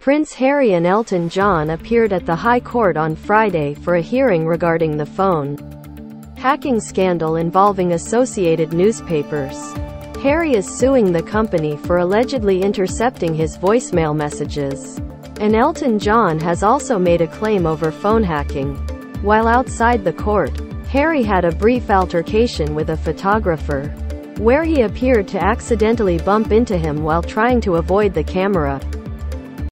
Prince Harry and Elton John appeared at the High Court on Friday for a hearing regarding the phone hacking scandal involving Associated Newspapers. Harry is suing the company for allegedly intercepting his voicemail messages. And Elton John has also made a claim over phone hacking. While outside the court, Harry had a brief altercation with a photographer, where he appeared to accidentally bump into him while trying to avoid the camera.